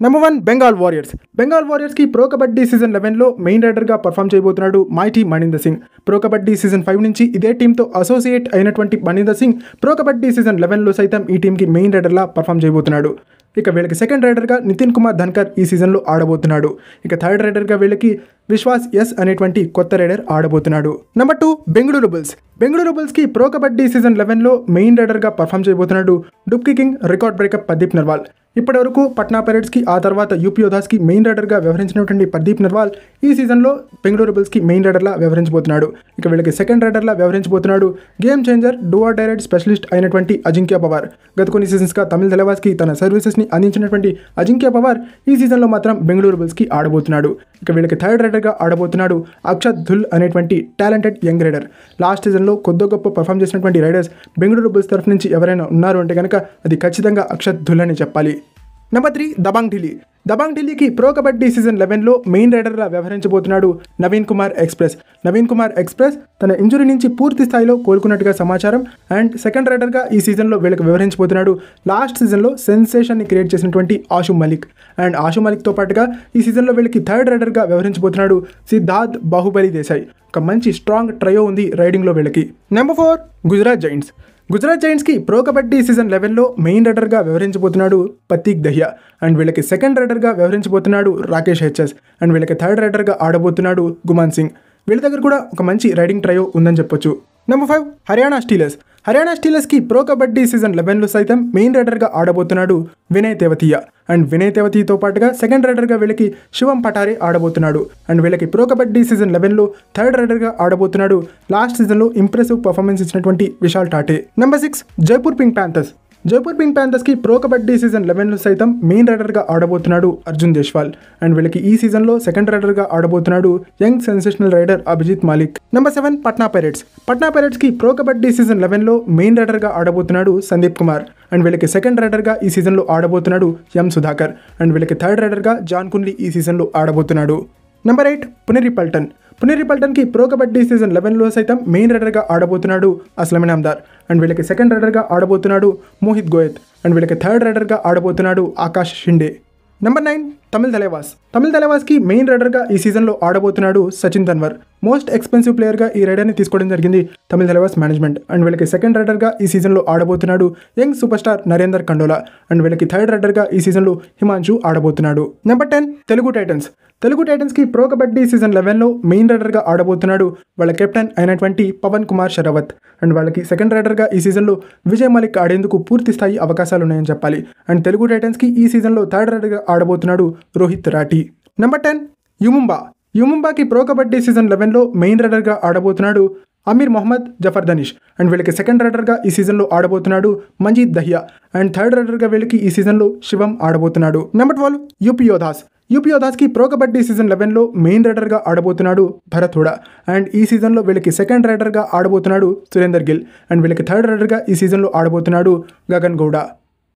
Number one Bengal warriors Bengal వారియర్స్కి pro kabaddi season లెవెన్లో main రైడర్గా perform చేయబోతున్నాడు mighty Maninder Singh pro kabaddi season five నుంచి ఇదే టీంతో అసోసియేట్ అయినటువంటి మణీందర్ సింగ్ ప్రో కబడ్డీ సీజన్ లెవెన్లో సైతం ఈ టీంకి మెయిన్ రైడర్లా పర్ఫామ్ చేయబోతున్నాడు. ఇక వీళ్ళకి సెకండ్ రైడర్గా నితిన్ కుమార్ ధన్కర్ ఈ సీజన్లో ఆడబోతున్నాడు. ఇక థర్డ్ రైడర్గా వీళ్ళకి విశ్వాస్ ఎస్ అనేటువంటి కొత్త rider ఆడబోతున్నాడు. Number two Bengaluru bulls Bengaluru బుల్స్కి pro kabaddi season లెవెన్లో మెయిన్ రైడర్గా పర్ఫామ్ చేయబోతున్నాడు dubki king record breakup Pradeep Narwal ఇప్పటివరకు పట్నా పైరేట్స్కి ఆ తర్వాత యూపీ యోధాస్కి మెయిన్ రైడర్గా వ్యవహరించినటువంటి ప్రదీప్ నర్వాల్ ఈ సీజన్లో బెంగళూరు బుల్స్కి మెయిన్ రైడర్లా వ్యవహరించబోతున్నాడు. ఇక వీళ్ళకి సెకండ్ రైడర్లా వ్యవహరించబోతున్నాడు game changer do or die raid specialist అయినటువంటి అజింక్య పవార్. గత కొన్ని సీజన్స్గా తమిళ తెలవాస్కి తన సర్వీసెస్ని అందించినటువంటి అజింక్య పవార్ ఈ సీజన్లో మాత్రం బెంగళూరు బుల్స్కి ఆడబోతున్నాడు. ఇక వీళ్ళకి థర్డ్ రైడర్గా ఆడబోతున్నాడు అక్షత్ ధుల్ అనేటువంటి టాలెంటెడ్ యంగ్ రైడర్. లాస్ట్ సీజన్లో కొద్ది గొప్ప పర్ఫామ్ చేసినటువంటి రైడర్స్ బెంగళూరు బుల్స్ తరఫు నుంచి ఎవరైనా ఉన్నారు అంటే కనుక అది ఖచ్చితంగా అక్షత్ ధుల్ అని చెప్పాలి. నెంబర్ త్రీ దబాంగ్ ఢిల్లీ దబాంగ్ ఢిల్లీకి ప్రో కబడ్డీ సీజన్ లెవెన్లో మెయిన్ రైడర్గా వ్యవహరించబోతున్నాడు నవీన్ కుమార్ ఎక్స్ప్రెస్ నవీన్ కుమార్ ఎక్స్ప్రెస్ తన ఇంజురీ నుంచి పూర్తి స్థాయిలో కోలుకున్నట్టుగా సమాచారం అండ్ సెకండ్ రైడర్గా ఈ సీజన్లో వీళ్ళకి వ్యవహరించబోతున్నాడు. లాస్ట్ సీజన్లో సెన్సేషన్ని క్రియేట్ చేసినటువంటి ఆషు మలిక్ అండ్ ఆషు మలిక్తో పాటుగా ఈ సీజన్లో వీళ్ళకి థర్డ్ రైడర్గా వ్యవహరించబోతున్నాడు సిద్ధార్థ్ బాహుబలి దేశాయ్ ఒక మంచి స్ట్రాంగ్ ట్రయో ఉంది రైడింగ్లో వీళ్ళకి. Number four Gujarat Giants Gujarat జైంట్స్కి pro kabaddi season లెవెన్లో మెయిన్ రైడర్గా వ్యవహరించబోతున్నాడు పతీక్ దహియా అండ్ వీళ్ళకి సెకండ్ రైడర్గా వ్యవహరించబోతున్నాడు రాకేష్ హెచ్ఎస్ అండ్ వీళ్ళకి థర్డ్ రైడర్గా ఆడబోతున్నాడు గుమాన్ సింగ్. వీళ్ళ దగ్గర కూడా ఒక మంచి రైడింగ్ ట్రయో ఉందని చెప్పొచ్చు. Number five Haryana Steelers. Haryana స్టీలర్స్కి pro kabaddi season లెవెన్లో సైతం మెయిన్ రైడర్గా ఆడబోతున్నాడు వినయ్ తేవతియ. అండ్ వినయ్ తేవతితో పాటుగా సెకండ్ రైడర్గా వీళ్ళకి శివం పఠారి ఆడబోతున్నాడు. అండ్ వీళ్ళకి ప్రో కబడ్డీ సీజన్ లెవెన్లో థర్డ్ రైడర్గా ఆడబోతున్నాడు. లాస్ట్ సీజన్లో ఇంప్రెసివ్ పర్ఫార్మెన్స్ ఇచ్చినటువంటి Vishal Tate. Number six Jaipur Pink Panthers. Jaipur Pink ప్యాంథర్స్కి pro kabaddi season లెవెన్లో సైతం మెయిన్ రైడర్గా ఆడబోతున్నాడు అర్జున్ దేశ్వాల్. అండ్ వీళ్ళకి ఈ సీజన్లో సెకండ్ రైడర్గా ఆడబోతున్నాడు young sensational rider Abhijeet Malik. Number seven Patna Pirates Patna పైరెట్స్కి pro kabaddi season లెవెన్లో మెయిన్ రైడర్గా ఆడబోతున్నాడు సందీప్ కుమార్. అండ్ వీళ్ళకి సెకండ్ రైడర్గా ఈ సీజన్లో ఆడబోతున్నాడు ఎం సుధాకర్. అండ్ వీళ్ళకి థర్డ్ రైడర్గా జాన్ కున్లీ ఈ సీజన్లో ఆడబోతున్నాడు. నెంబర్ ఎయిట్ పునరి పల్టన్ పునరి పల్టన్కి ప్రో కబడ్డీ సీజన్ లెవెన్లో సైతం మెయిన్ రైడర్గా ఆడబోతున్నాడు అస్లమిన్ అమ్దార్ అండ్ వీళ్ళకి సెకండ్ రైడర్గా ఆడబోతున్నాడు మోహిత్ గోయత్. అండ్ వీళ్ళకి థర్డ్ రైడర్గా ఆడబోతున్నాడు ఆకాష్ షిండే. నెంబర్ నైన్ తమిళ్ తలేవాస్ తమిళ్ తలేవాస్కి మెయిన్ రైడర్గా ఈ సీజన్లో ఆడబోతున్నాడు సచిన్ తన్వర్. మోస్ట్ ఎక్స్పెన్సివ్ ప్లేయర్గా ఈ రైడర్ని తీసుకోవడం జరిగింది తమిళ తలేవాస్ మేనేజ్మెంట్ అండ్ వీళ్ళకి సెకండ్ రైడర్గా ఈ సీజన్లో ఆడబోతున్నాడు young super star Narender Kandola. And వీళ్ళకి థర్డ్ రైడర్గా ఈ సీజన్లో Himanshu ఆడబోతున్నాడు. Number ten Telugu Titans Telugu టైటన్స్కి pro kabaddi season లెవెన్లో మెయిన్ రైడర్గా ఆడబోతున్నాడు వాళ్ళ కెప్టెన్ అయినటువంటి పవన్ కుమార్ షరావత్. అండ్ వాళ్ళకి సెకండ్ రైడర్గా ఈ సీజన్లో విజయ్ మలిక్ ఆడేందుకు పూర్తి స్థాయి అవకాశాలు ఉన్నాయని చెప్పాలి. అండ్ తెలుగు టైటన్స్కి ఈ సీజన్లో థర్డ్ రైడర్గా ఆడబోతున్నాడు రోహిత్ రాఠీ. నెంబర్ టెన్ యుముంబా యుముంబాకి ప్రో కబడ్డీ సీజన్ లెవెన్లో మెయిన్ రైడర్గా ఆడబోతున్నాడు అమీర్ మొహమ్మద్ జఫర్ దనీష్ అండ్ వీళ్ళకి సెకండ్ రైడర్గా ఈ సీజన్లో ఆడబోతున్నాడు మంజీద్ దహియా. అండ్ థర్డ్ రైడర్గా వీళ్ళకి ఈ సీజన్లో Shivam ఆడబోతున్నాడు. Number twelve UP Yoddhas. UP యోధాస్కి pro kabaddi season లెవెన్లో మెయిన్ రైడర్గా ఆడబోతున్నాడు భరత్ హుడా. అండ్ ఈ సీజన్లో వీళ్ళకి సెకండ్ రైడర్గా ఆడబోతున్నాడు సురేందర్ గిల్. అండ్ వీళ్ళకి థర్డ్ రైడర్గా ఈ సీజన్లో ఆడబోతున్నాడు గగన్ గౌడ.